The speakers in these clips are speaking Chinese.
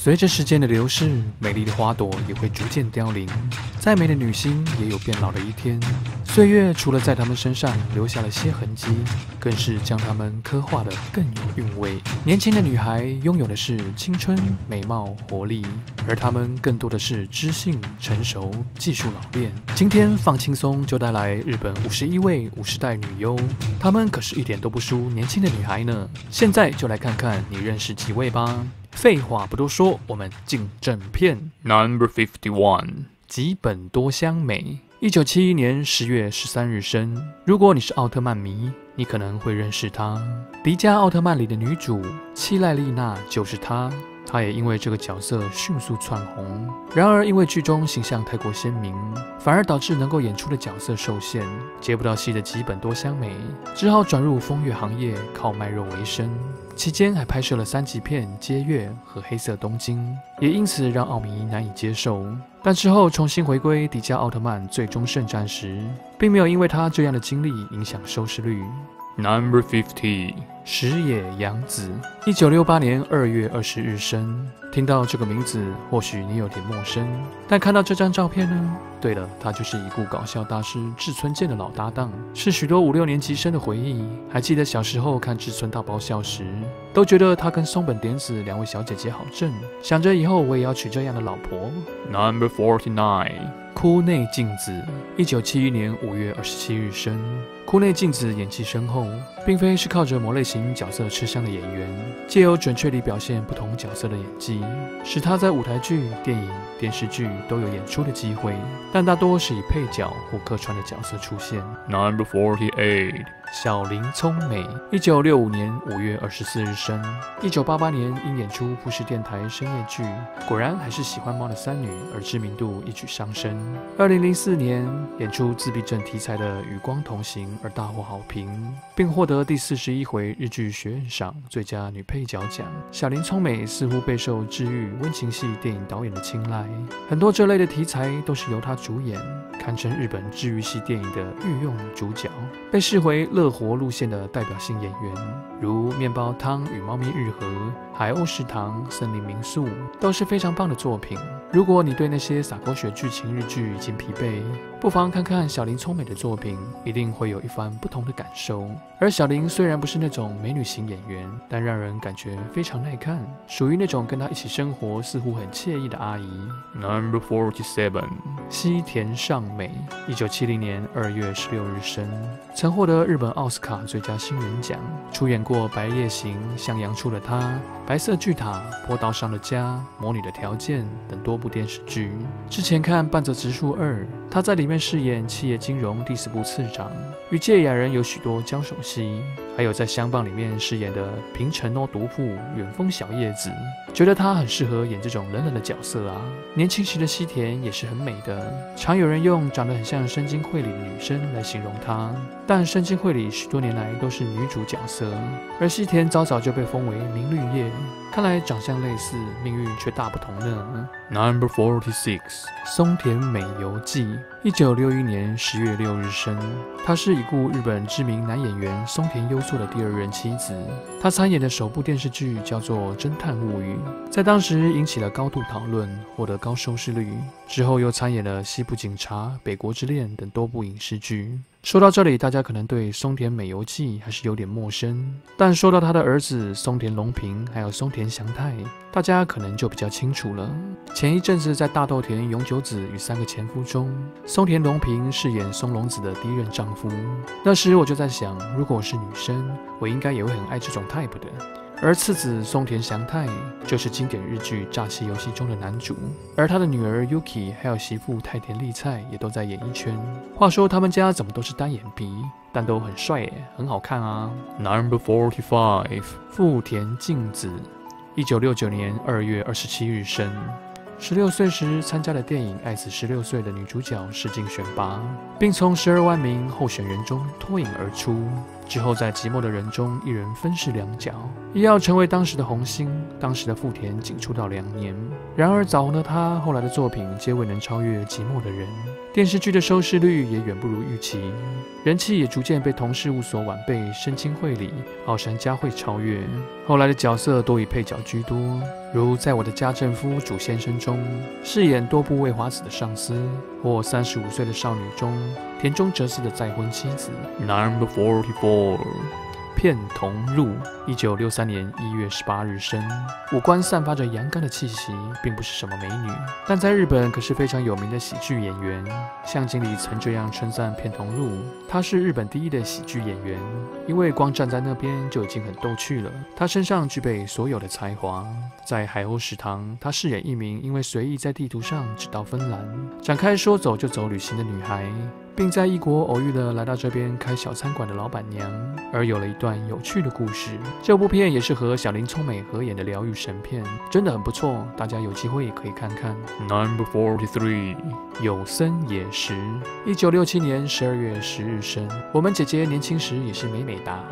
随着时间的流逝，美丽的花朵也会逐渐凋零，再美的女星也有变老的一天。岁月除了在她们身上留下了些痕迹，更是将她们刻画得更有韵味。年轻的女孩拥有的是青春、美貌、活力，而她们更多的是知性、成熟、技术老练。今天放轻松就带来日本五十一位五十代女优，她们可是一点都不输年轻的女孩呢。现在就来看看你认识几位吧。废话不多说，我们进正片。Number fifty one，吉本多香美，一九七一年十月十三日生。如果你是奥特曼迷，你可能会认识她。《迪迦奥特曼》里的女主七濑丽娜就是她。她也因为这个角色迅速窜红。然而，因为剧中形象太过鲜明，反而导致能够演出的角色受限，接不到戏的吉本多香美只好转入风月行业，靠卖肉为生。期间还拍摄了三级片《接月》和《黑色东京》，也因此让奥迷难以接受。但之后重新回归《迪迦奥特曼：最终圣战》时，并没有因为他这样的经历影响收视率。Number fifty，石野洋子，一九六八年二月二十日生。听到这个名字，或许你有点陌生，但看到这张照片呢？对了，他就是已故搞笑大师志村健的老搭档，是许多五六年级生的回忆。还记得小时候看志村大爆笑时，都觉得他跟松本典子两位小姐姐好正，想着以后我也要娶这样的老婆。Number forty nine，哭内镜子，一九七一年五月二十七日生。哭内镜子演技深厚，并非是靠着某类型角色吃香的演员，借由准确地表现不同角色的演技，使他在舞台剧、电影、电视剧都有演出的机会，但大多是以配角或客串的角色出现。Number forty eight，小林聪美，一九六五年五月二十四日生。一九八八年因演出富士电台深夜剧，果然还是喜欢猫的三女，而知名度一举上升。二零零四年演出自闭症题材的《与光同行》而大获好评，并获得第四十一回日剧学院赏最佳女配角奖。小林聪美似乎备受治愈温情系电影导演的青睐，很多这类的题材都是由她主演，堪称日本治愈系电影的御用主角，被视为乐活路线的代表性演员，如《面包汤与猫咪日和》《海鸥食堂》《森林民宿》都是非常棒的作品。如果你对那些洒狗血剧情日剧已经疲惫，不妨看看小林聪美的作品，一定会有一番不同的感受。而小林虽然不是那种美女型演员，但让人感觉非常耐看，属于那种跟她一起生活似乎很惬意的阿姨。Number forty seven，西田尚美，一九七零年二月十六日生，曾获得日本奥斯卡最佳新人奖，出演过《白夜行》《向阳处的她》《白色巨塔》《坡道上的家》《魔女的条件》等多部电视剧。之前看《半泽直树二》，她在里里面饰演企业金融第四部次长，与芥雅人有许多交手戏，还有在《相棒》里面饰演的平成哦毒妇远风小叶子，觉得她很适合演这种冷冷的角色啊。年轻时的西田也是很美的，常有人用长得很像深津绘里的女生来形容她，但深津绘里许多年来都是女主角色，而西田早早就被封为明绿叶，看来长相类似，命运却大不同呢。Number forty six，松田美由纪，一九六一年十月六日生。她是已故日本知名男演员松田优作的第二任妻子。她参演的首部电视剧叫做《侦探物语》，在当时引起了高度讨论，获得高收视率。之后又参演了《西部警察》《北国之恋》等多部影视剧。说到这里，大家可能对松田美由纪还是有点陌生，但说到她的儿子松田龙平，还有松田翔太，大家可能就比较清楚了。前一阵子在大豆田永久子与三个前夫中，松田龙平饰演松隆子的第一任丈夫。那时我就在想，如果我是女生，我应该也会很爱这种 type 的。而次子松田翔太就是经典日剧《诈欺游戏》中的男主，而他的女儿 Yuki 还有媳妇太田丽菜也都在演艺圈。话说他们家怎么都是单眼皮，但都很帅耶，很好看啊。Number forty five，富田静子，一九六九年二月二十七日生。十六岁时参加了电影《爱死十六岁》的女主角试镜选拔，并从十二万名候选人中脱颖而出。之后在寂寞的人中一人分饰两角，一要成为当时的红星，当时的富田仅出道两年。然而早红的他，后来的作品皆未能超越《寂寞的人》，电视剧的收视率也远不如预期，人气也逐渐被同事务所晚辈深津绘里、奥山佳惠超越。后来的角色多以配角居多，如在我的家政夫主先生中饰演多部未华子的上司，或三十五岁的少女中田中哲司的再婚妻子。Number forty-four. 片桐入，一九六三年一月十八日生，五官散发着阳刚的气息，并不是什么美女，但在日本可是非常有名的喜剧演员。向经理曾这样称赞片桐入：她是日本第一的喜剧演员，因为光站在那边就已经很逗趣了。她身上具备所有的才华。在海鸥食堂，她饰演一名因为随意在地图上指到芬兰，展开说走就走旅行的女孩。并在异国偶遇了来到这边开小餐馆的老板娘，而有了一段有趣的故事。这部片也是和小林聪美合演的疗愈神片，真的很不错，大家有机会也可以看看。Number forty-three. 有森也实，一九六七年十二月十日生。我们姐姐年轻时也是美美哒。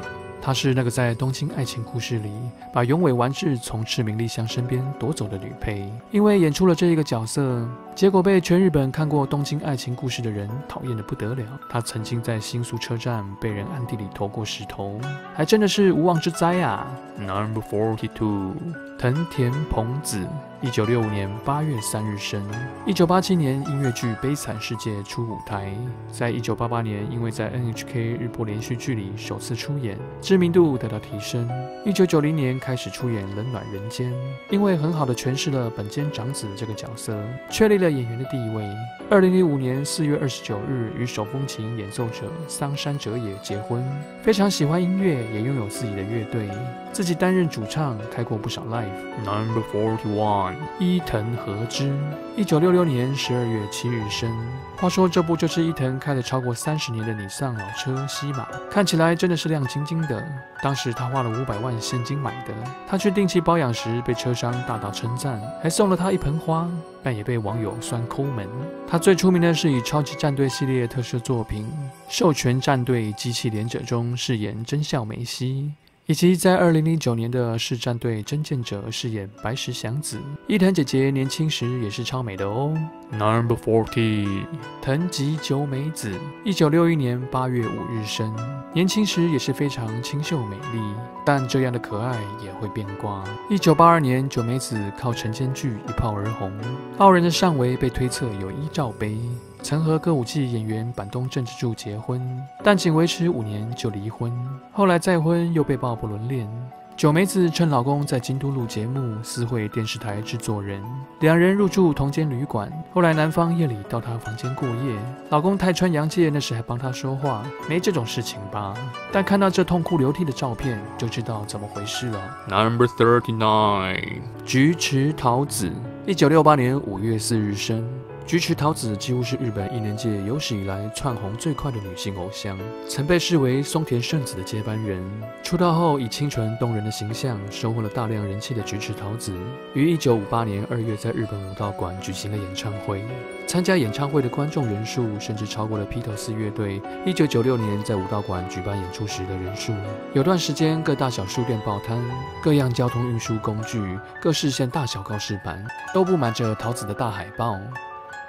她是那个在《东京爱情故事》里把永尾完治从赤名莉香身边夺走的女配，因为演出了这一个角色，结果被全日本看过《东京爱情故事》的人讨厌的不得了。她曾经在新宿车站被人暗地里投过石头，还真的是无妄之灾啊！Number forty-two. 藤田朋子，一九六五年八月三日生。一九八七年音乐剧《悲惨世界》初舞台，在一九八八年因为在 NHK 日播连续剧里首次出演，知名度得到提升。一九九零年开始出演《冷暖人间》，因为很好的诠释了本间长子这个角色，确立了演员的地位。二零零五年四月二十九日与手风琴演奏者桑山哲也结婚，非常喜欢音乐，也拥有自己的乐队，自己担任主唱，开过不少 live。Number forty-one. 伊藤和之，一九六六年十二月七日生。话说这部就是伊藤开了超过三十年的尼桑老车西马，看起来真的是亮晶晶的。当时他花了五百万现金买的，他去定期保养时被车商大大称赞，还送了他一盆花，但也被网友酸抠门。他最出名的是以超级战队系列特摄作品《授权战队机器连者》中饰演真相梅西。以及在二零零九年的市战队真剑者饰演白石祥子，伊藤姐姐年轻时也是超美的哦。Number forty. 藤吉久美子，一九六一年八月五日生，年轻时也是非常清秀美丽，但这样的可爱也会变卦。一九八二年，久美子靠晨间剧一炮而红，傲人的上围被推测有依照杯。曾和歌舞伎演员板东正之助结婚，但仅维持五年就离婚。后来再婚又被曝不伦恋。九美子趁老公在京都录节目，私会电视台制作人，两人入住同间旅馆。后来男方夜里到她房间过夜，老公太川洋介那时还帮她说话，没这种事情吧？但看到这痛哭流涕的照片，就知道怎么回事了。Number thirty-nine. 菊池桃子，一九六八年五月四日生。菊池桃子几乎是日本艺能界有史以来窜红最快的女性偶像，曾被视为松田圣子的接班人。出道后以清纯动人的形象收获了大量人气的菊池桃子，于一九五八年二月在日本武道馆举行了演唱会。参加演唱会的观众人数甚至超过了披头士乐队一九九六年在武道馆举办演出时的人数。有段时间，各大小书店报摊、各样交通运输工具、各市县大小告示板都布满着桃子的大海报。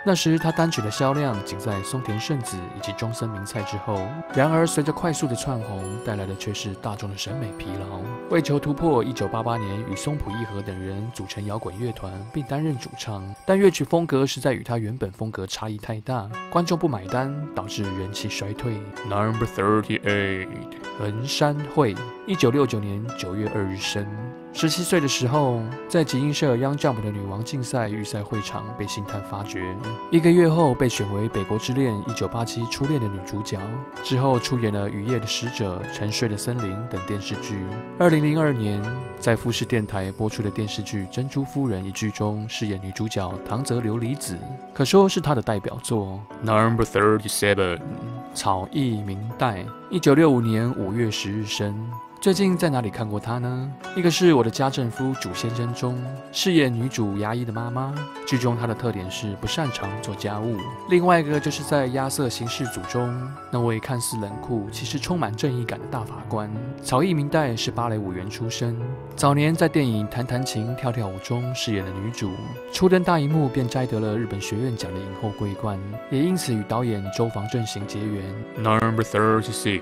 那时，他单曲的销量仅在松田圣子以及中森明菜之后。然而，随着快速的窜红，带来的却是大众的审美疲劳。为求突破，1988年与松浦义和等人组成摇滚乐团，并担任主唱，但乐曲风格实在与他原本风格差异太大，观众不买单，导致人气衰退。Number thirty-eight. 横山惠，一九六九年九月二日生。十七岁的时候，在集英社 Young Jump 的女王竞赛预赛会场被星探发掘，一个月后被选为《北国之恋》一九八七初恋的女主角，之后出演了《雨夜的使者》《沉睡的森林》等电视剧。二零零二年，在富士电台播出的电视剧《珍珠夫人》一剧中饰演女主角唐泽琉璃子，可说是她的代表作。Number thirty-seven. 草艺明代，一九六五年五月十日生。最近在哪里看过她呢？一个是我的家政夫主先生中饰演女主牙医的妈妈，剧中她的特点是不擅长做家务；另外一个就是在《亚瑟刑事组》中那位看似冷酷，其实充满正义感的大法官。草艺明代是芭蕾舞员出身，早年在电影《弹弹琴跳跳舞》中饰演了女主，初登大荧幕便摘得了日本学院奖的影后桂冠，也因此与导演周防正行结缘。Number thirty six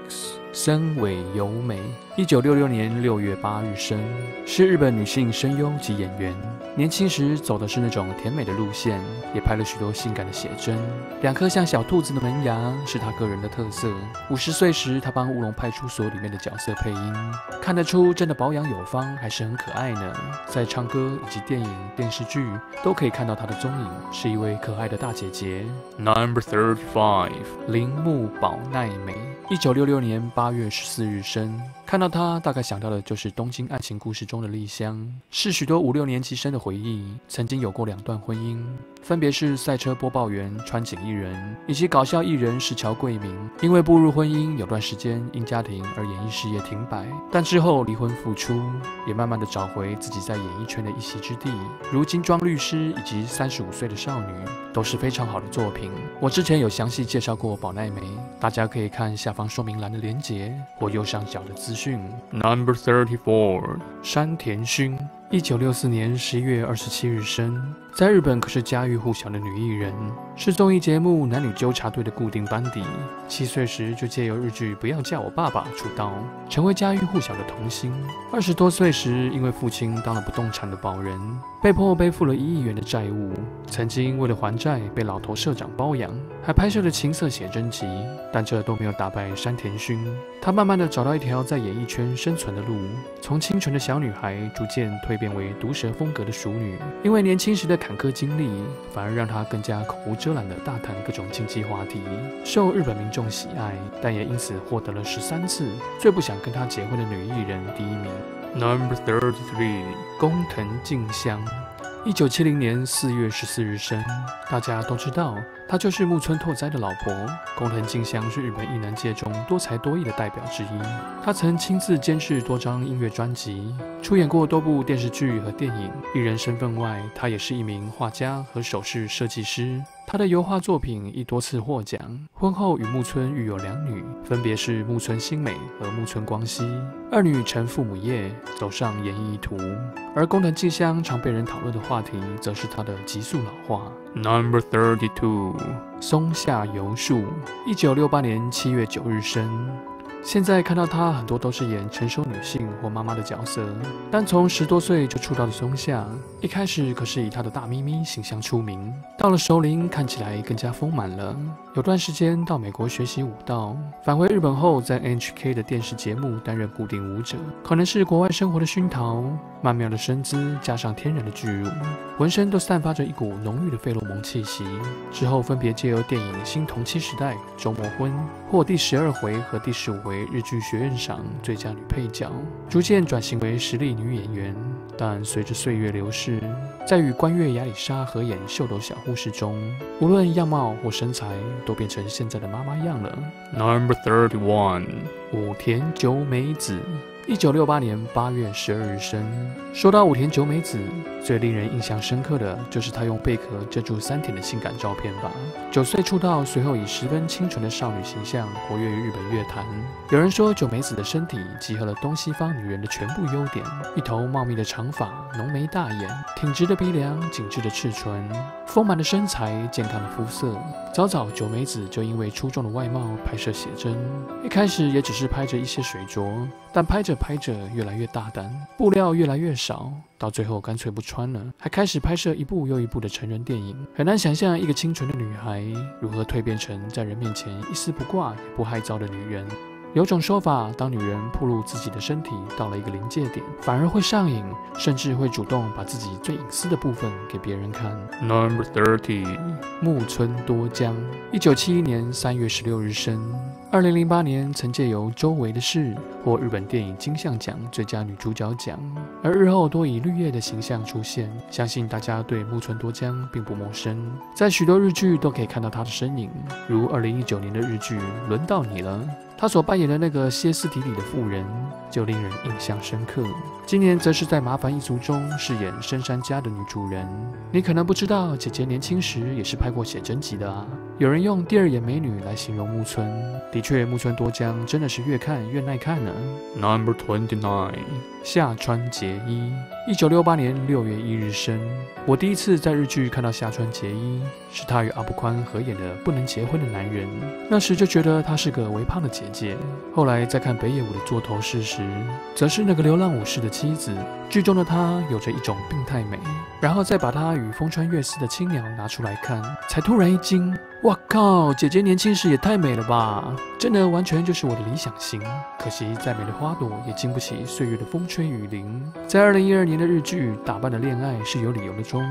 森尾由美，一九六六年六月八日生，是日本女性声优及演员。年轻时走的是那种甜美的路线，也拍了许多性感的写真。两颗像小兔子的门牙是她个人的特色。五十岁时，她帮《乌龙派出所》里面的角色配音，看得出真的保养有方，还是很可爱呢。在唱歌以及电影、电视剧都可以看到她的踪影，是一位可爱的大姐姐。Number thirty five，铃木保奈美，一九六六年八月十四日生。看到他，大概想到的就是《东京爱情故事》中的丽香，是许多五六年级生的回忆。曾经有过两段婚姻，分别是赛车播报员川井艺人以及搞笑艺人石桥贵明。因为步入婚姻，有段时间因家庭而演艺事业停摆，但之后离婚复出，也慢慢的找回自己在演艺圈的一席之地。如《金装律师》以及《三十五岁的少女》都是非常好的作品。我之前有详细介绍过宝奈美，大家可以看下方说明栏的连结或右上角的资讯。Number Thirty Four，山田薰，一九六四年十一月二十七日生，在日本可是家喻户晓的女艺人，是综艺节目《男女纠察队》的固定班底。七岁时就借由日剧《不要叫我爸爸》出道，成为家喻户晓的童星。二十多岁时，因为父亲当了不动产的保人，被迫背负了一亿元的债务。曾经为了还债，被老头社长包养，还拍摄了情色写真集，但这都没有打败山田薰。她慢慢的找到一条在演艺圈生存的路，从清纯的小女孩逐渐蜕变为毒舌风格的熟女。因为年轻时的坎坷经历，反而让他更加口无遮拦的大谈各种经济话题，受日本民众喜爱，但也因此获得了十三次最不想跟他结婚的女艺人第一名。Number thirty three，工藤静香，一九七零年四月十四日生。大家都知道，她就是木村拓哉的老婆。工藤静香是日本艺能界中多才多艺的代表之一。她曾亲自监制多张音乐专辑，出演过多部电视剧和电影。艺人身份外，她也是一名画家和首饰设计师。她的油画作品亦多次获奖。婚后与木村育有两女，分别是木村新美和木村光希。二女承父母业，走上演艺途。而工藤静香常被人讨论的话题，则是她的急速老化。Number 32. 松下由树，一九六八年七月九日生。现在看到她，很多都是演成熟女性或妈妈的角色。但从十多岁就出道的松下，一开始可是以她的大咪咪形象出名。到了熟龄，看起来更加丰满了。有段时间到美国学习舞蹈，返回日本后，在 NHK 的电视节目担任固定舞者。可能是国外生活的熏陶，曼妙的身姿加上天然的巨乳，浑身都散发着一股浓郁的费洛蒙气息。之后分别借由电影《新同期时代》《周末婚》获第十二回和第十五回日剧学院赏最佳女配角，逐渐转型为实力女演员。但随着岁月流逝，在与关月亚里莎合演《秀逗小护士》中，无论样貌或身材，都变成现在的妈妈样了。Number thirty one，武田久美子，一九六八年八月十二日生。说到武田久美子，最令人印象深刻的就是她用贝壳遮住三田的性感照片吧。九岁出道，随后以十分清纯的少女形象活跃于日本乐坛。有人说，久美子的身体集合了东西方女人的全部优点：一头茂密的长发，浓眉大眼，挺直的鼻梁，紧致的赤唇，丰满的身材，健康的肤色。早早久美子就因为出众的外貌拍摄写真，一开始也只是拍着一些水着，但拍着拍着越来越大胆，布料越来越少，到最后干脆不穿了，还开始拍摄一部又一部的成人电影。很难想象一个清纯的女孩如何蜕变成在人面前一丝不挂也不害臊的女人。有种说法，当女人暴露自己的身体到了一个临界点，反而会上瘾，甚至会主动把自己最隐私的部分给别人看。Number thirty，木村多江，一九七一年三月十六日生。二零零八年曾借由《周围的事》获日本电影金像奖最佳女主角奖，而日后多以绿叶的形象出现，相信大家对木村多江并不陌生，在许多日剧都可以看到她的身影，如二零一九年的日剧《轮到你了》，她所扮演的那个歇斯底里的妇人就令人印象深刻。今年则是在《麻烦一族》中饰演深山家的女主人。你可能不知道，姐姐年轻时也是拍过写真集的啊。有人用“第二眼美女”来形容木村，的确，木村多江真的是越看越耐看呢。Number twenty-nine. 夏川结衣，一九六八年六月一日生。我第一次在日剧看到夏川结衣，是她与阿部宽合演的《不能结婚的男人》，那时就觉得她是个微胖的姐姐。后来再看北野武的座头市时，则是那个流浪武士的妻子。剧中的她有着一种病态美，然后再把它与风穿月似的青鸟拿出来看，才突然一惊。哇靠！姐姐年轻时也太美了吧，真的完全就是我的理想型。可惜再美的花朵也经不起岁月的风吹雨淋。在二零一二年的日剧《打扮的恋爱是有理由的》中，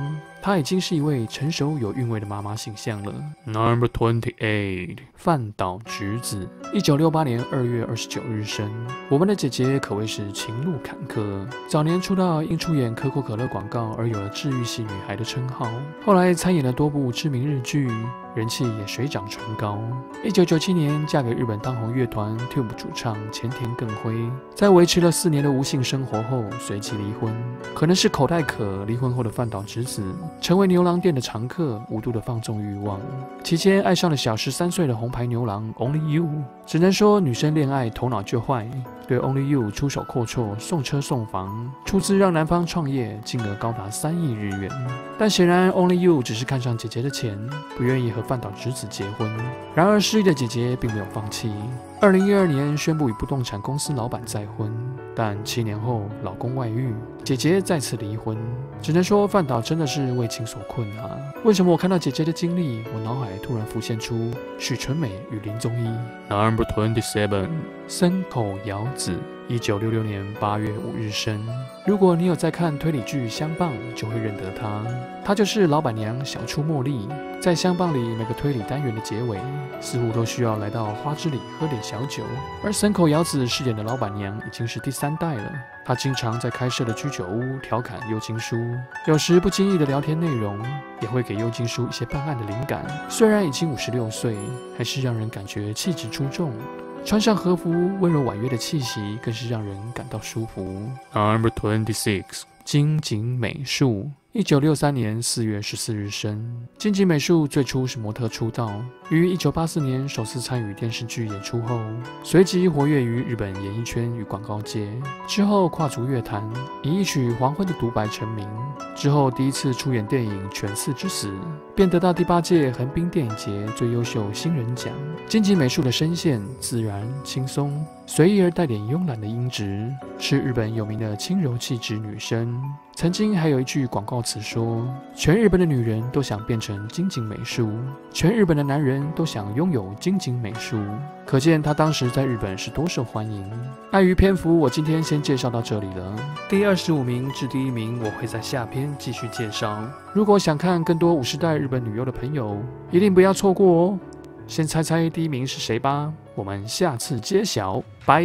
她已经是一位成熟有韵味的妈妈形象了。Number twenty-eight. 饭岛直子，一九六八年二月二十九日生。我们的姐姐可谓是情路坎坷，早年出道因出演可口可乐广告而有了治愈系女孩的称号，后来参演了多部知名日剧，人气也水涨船高。一九九七年嫁给日本当红乐团 Tube 主唱前田更辉，在维持了四年的无性生活后，随即离婚。可能是口袋渴，离婚后的饭岛直子成为牛郎店的常客，无度的放纵欲望。期间爱上了小十三岁的红牌牛郎 Only You，只能说女生恋爱头脑就坏，对 Only You 出手阔绰，送车送房，出资让男方创业，金额高达三亿日元。但显然 Only You 只是看上姐姐的钱，不愿意和饭岛直子结婚。然而失忆的姐姐并没有放弃，二零一二年宣布与不动产公司老板再婚，但七年后老公外遇，姐姐再次离婚。只能说范导真的是为情所困啊！为什么我看到姐姐的经历，我脑海突然浮现出许纯美与林宗一？Number twenty-seven. 森口遥子，一九六六年八月五日生。如果你有在看推理剧《相棒》，就会认得她。她就是老板娘小出茉莉。在《相棒》里，每个推理单元的结尾，似乎都需要来到花之里喝点小酒。而森口遥子饰演的老板娘已经是第三代了。她经常在开设的居酒屋调侃幽金书，有时不经意的聊天内容，也会给幽金书一些办案的灵感。虽然已经五十六岁，还是让人感觉气质出众。穿上和服，温柔婉约的气息更是让人感到舒服。Number twenty-six. 金井美术，一九六三年四月十四日生。金井美术最初是模特出道，于一九八四年首次参与电视剧演出后，随即活跃于日本演艺圈与广告界。之后跨足乐坛，以一曲《黄昏的独白》成名。之后第一次出演电影《犬饲之死》，便得到第八届横滨电影节最优秀新人奖。金井美术的声线自然轻松，随意而带点慵懒的音质，是日本有名的轻柔气质女生。曾经还有一句广告词说：“全日本的女人都想变成金井美树，全日本的男人都想拥有金井美树。”可见她当时在日本是多受欢迎。碍于篇幅，我今天先介绍到这里了。第二十五名至第一名，我会在下篇继续介绍。如果想看更多五十代日本女优的朋友，一定不要错过哦。先猜猜第一名是谁吧，我们下次揭晓，拜。